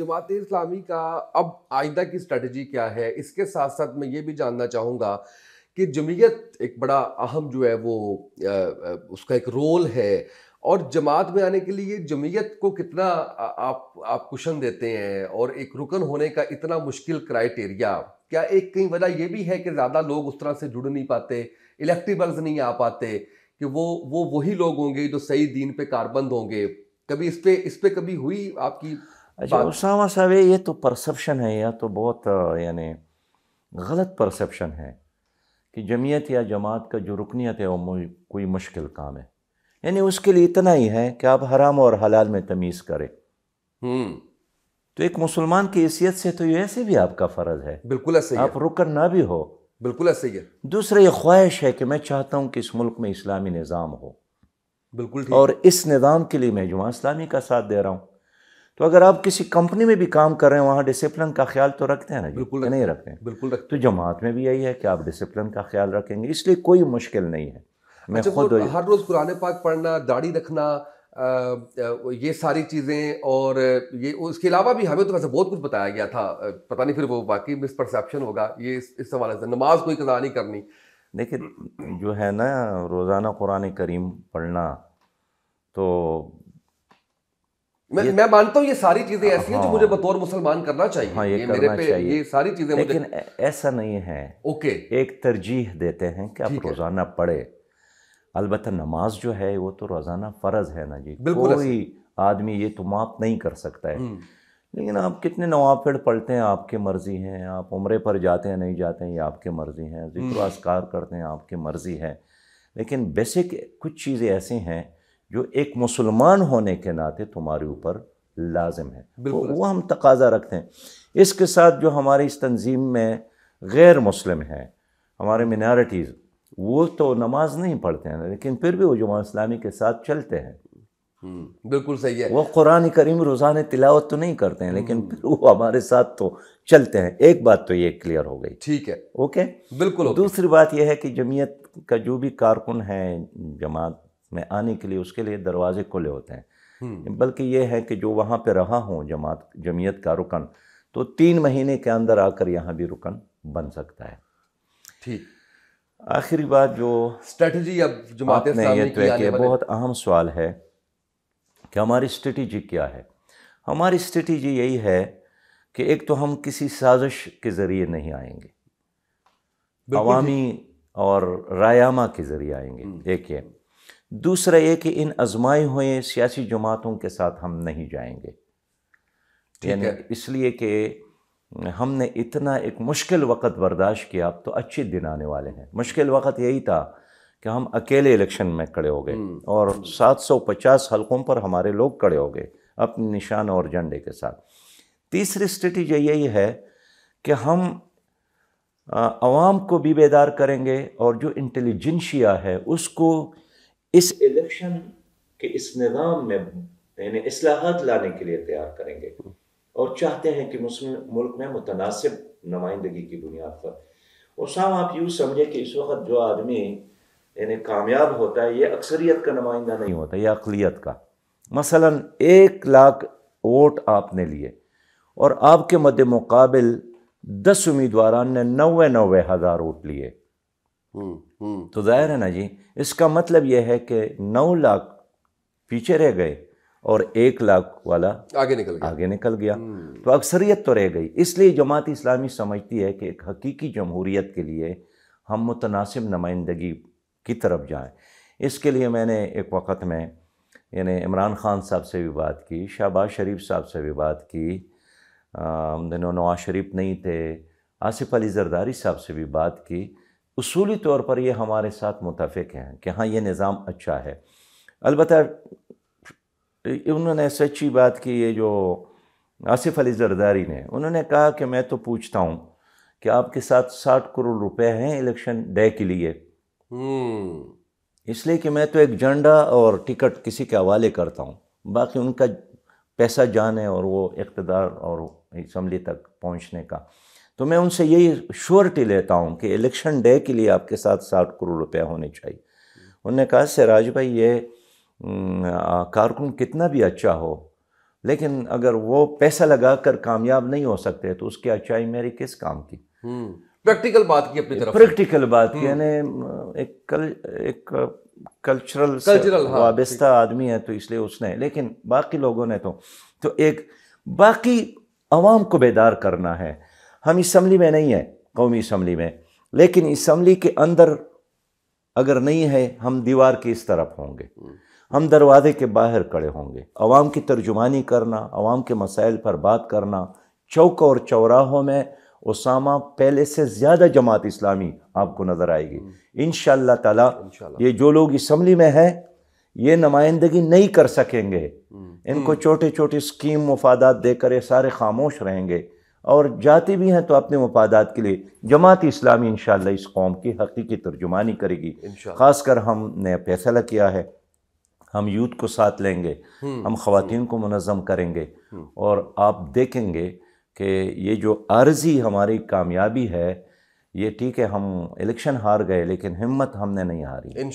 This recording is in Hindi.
जमात इस्लामी का, अब आइंदा की स्ट्रेटजी क्या है? इसके साथ साथ मैं ये भी जानना चाहूँगा कि जमीयत एक बड़ा अहम जो है वो उसका एक रोल है। और जमात में आने के लिए जमीयत को कितना आप आप कुशन देते हैं? और एक रुकन होने का इतना मुश्किल क्राइटेरिया क्या एक कई वजह यह भी है कि ज़्यादा लोग उस तरह से जुड़ नहीं पाते इलेक्टिबल्स नहीं आ पाते, कि वो वो वही लोग होंगे जो सही दीन पे कारबंद होंगे? कभी इस पे, इस पर कभी हुई आपकी अच्छा उसामा साहब ये तो परसेप्शन है या तो बहुत यानी गलत परसेप्शन है कि जमीयत या जमात का जो रुकनीत है वो कोई मुश्किल काम है यानी उसके लिए इतना ही है कि आप हराम और हलाल में तमीज़ करें हम्म। तो एक मुसलमान की हैसियत से तो ये ऐसे भी आपका फ़र्ज़ है बिल्कुल ऐसे आप रुकन ना भी हो बिल्कुल ऐसे ही है दूसरा ये ख्वाहिश है कि मैं चाहता हूँ कि इस मुल्क में इस्लामी निज़ाम हो बिल्कुल और इस निज़ाम के लिए मैं जुमा इस्लामी का साथ दे रहा हूँ तो अगर आप किसी कंपनी में भी काम कर रहे हैं वहाँ डिसिप्लिन का ख्याल तो रखते हैं ना बिल्कुल नहीं रखते हैं। बिल्कुल रखते तो जमात में भी यही है कि आप डिसिप्लिन का ख्याल रखेंगे। इसलिए कोई मुश्किल नहीं है। मैं अच्छा, खुद हर रोज़ कुरान पाक पढ़ना दाढ़ी रखना आ, ये सारी चीज़ें और ये उसके अलावा भी हमें तो वैसे बहुत कुछ बताया गया था। पता नहीं फिर वो बाकी मिसपरसेप्शन होगा। ये इस, इस हवाले से नमाज़ कोई कदा नहीं करनी। देखिए जो है ना रोज़ाना कुरान करीम पढ़ना तो मैं मैं मानता हूँ ये सारी चीज़ें ऐसी हैं जो मुझे हाँ। बतौर मुसलमान करना चाहिए। हाँ ये, ये करना मेरे पे चाहिए। ये सारी चीज़ें लेकिन मुझे... ऐसा नहीं है। ओके। एक तरजीह देते हैं कि आप रोज़ाना पढ़े। अलबत् नमाज़ जो है वो तो रोज़ाना फ़र्ज़ है ना जी। कोई आदमी ये तो माफ़ नहीं कर सकता है। हम्म। लेकिन आप कितने नवाफिर पढ़ते हैं आपकी मर्ज़ी हैं। आप उम्र पर जाते हैं नहीं जाते हैं ये आपके मर्ज़ी हैं। ज़िक्र हम्म। करते हैं आपकी मर्ज़ी है। लेकिन बेसिक कुछ चीज़ें ऐसी हैं जो एक मुसलमान होने के नाते तुम्हारे ऊपर लाजिम है। तो वो हम तकाजा रखते हैं। इसके साथ जो हमारी इस तंजीम में गैर मुस्लिम हैं हमारे मिनारिटीज़ वो तो नमाज़ नहीं पढ़ते हैं लेकिन फिर भी वो जुमा इस्लामी के साथ चलते हैं। हम्म, बिल्कुल सही है। वो कुरान करीम रोज़ाना तिलावत तो नहीं करते हैं लेकिन फिर वो हमारे साथ तो चलते हैं। एक बात तो ये क्लियर हो गई। ठीक है। ओके बिल्कुल दूसरी बात यह है कि जमीयत का जो भी कारकुन है जमात में आने के लिए उसके लिए दरवाजे खुले होते हैं। हम्म। बल्कि ये है कि जो वहाँ पर रहा हूँ जमात जमीयत का रुकन तो तीन महीने के अंदर आकर यहाँ भी रुकन बन सकता है। ठीक। आखिरी बात जो स्ट्रेटजी अब जमात ने ये तो कि बहुत अहम सवाल है कि हमारी स्ट्रेटजी क्या है। हमारी स्ट्रेटजी यही है कि एक तो हम किसी साजिश के ज़रिए नहीं आएँगे। अवामी और रायामा के ज़रिए आएँगे। हम्म। एक ये। दूसरा ये कि इन आजमाए हुए सियासी जमातों के साथ हम नहीं जाएँगे। यानी इसलिए कि हमने इतना एक मुश्किल वक़्त बर्दाश्त किया अब तो अच्छे दिन आने वाले हैं। मुश्किल वक़्त यही था कि हम अकेले इलेक्शन में खड़े हो गए हम्म। और 750 हलकों पर हमारे लोग खड़े हो गए अपने निशान और झंडे के साथ। तीसरी स्ट्रेटजी यही है कि हम आवाम को भी बेदार करेंगे और जो इंटेलिजेंशिया है उसको इस इलेक्शन के इस निज़ाम में यानी असलाहत लाने के लिए तैयार करेंगे। और चाहते हैं कि मुस्लिम मुल्क में मुतनासिब नुमाइंदगी की बुनियाद पर। और साम आप यूँ समझे कि इस वक्त जो आदमी, यानी कामयाब होता है, ये अक्सरियत का नुमाइंदा नहीं होता, ये अकलीत का। मसलन, एक लाख वोट आपने लिए, और आपके मद्द मुकाबिल दस उम्मीदवार ने नवे नवे हज़ार वोट लिए। तो ज़ाहिर है ना जी इसका मतलब यह है कि नौ लाख पीछे रह गए और एक लाख वाला आगे निकल गया। आगे निकल गया। हम्म। तो अक्सरियत तो रह गई। इसलिए जमात इस्लामी समझती है कि एक हकीकी जमहूरीत के लिए हम मुतनासिब नुमाइंदगी की तरफ़ जाएँ। इसके लिए मैंने एक वक्त में यानी इमरान ख़ान साहब से भी बात की शहबाज शरीफ साहब से भी बात की दिनों नवाज़ शरीफ नहीं थे आसिफ अली जरदारी साहब से भी बात की। उसूली तौर पर ये हमारे साथ मुतफ़ हैं कि हाँ ये निज़ाम अच्छा है। अलबत् उन्होंने सच्ची बात की ये जो आसिफ अली जरदारी ने उन्होंने कहा कि मैं तो पूछता हूँ कि आपके साथ साठ करोड़ रुपए हैं इलेक्शन डे के लिए। हम्म। इसलिए कि मैं तो एक झंडा और टिकट किसी के हवाले करता हूँ। बाकी उनका पैसा जाने और वो इकतदार और असम्बली तक पहुँचने का। तो मैं उनसे यही श्योरिटी लेता हूँ कि इलेक्शन डे के लिए आपके साथ साठ करोड़ रुपया होने चाहिए। उन्होंने कहा सिराज भाई ये कारकुन कितना भी अच्छा हो लेकिन अगर वो पैसा लगा कर कामयाब नहीं हो सकते तो उसकी अच्छाई मेरी किस काम की? प्रैक्टिकल बात की अपनी तरफ़ प्रैक्टिकल बात की यानी एक कल एक कल्चरल कल्चरल हाँ, वाबस्ता आदमी है तो इसलिए उसने लेकिन बाकी लोगों ने तो तो एक बाकी आवाम को बेदार करना है। हम इसम्बली में नहीं है कौमी इसम्बली में। लेकिन इसम्बली के अंदर अगर नहीं है हम दीवार की इस तरफ़ होंगे। हम दरवाजे के बाहर खड़े होंगे। अवाम की तर्जुमानी करना अवाम के मसाइल पर बात करना चौक और चौराहों में उसामा पहले से ज़्यादा जमात इस्लामी आपको नज़र आएगी। इन ताला ये जो लोग इसम्बली में हैं ये नुमाइंदगी नहीं कर सकेंगे। इनको छोटे छोटे स्कीम मुफादात देकर ये सारे खामोश रहेंगे। और जाती भी हैं तो अपने मफादात के लिए। जमात इस्लामी इन इस कौम की हकीकी तर्जुमानी करेगी। ख़ासकर हमने फैसला किया है हम यूथ को साथ लेंगे हम खातन को मनज़म करेंगे और आप देखेंगे कि ये जो आर्जी हमारी कामयाबी है ये ठीक है हम इलेक्शन हार गए लेकिन हिम्मत हमने नहीं हारी। इन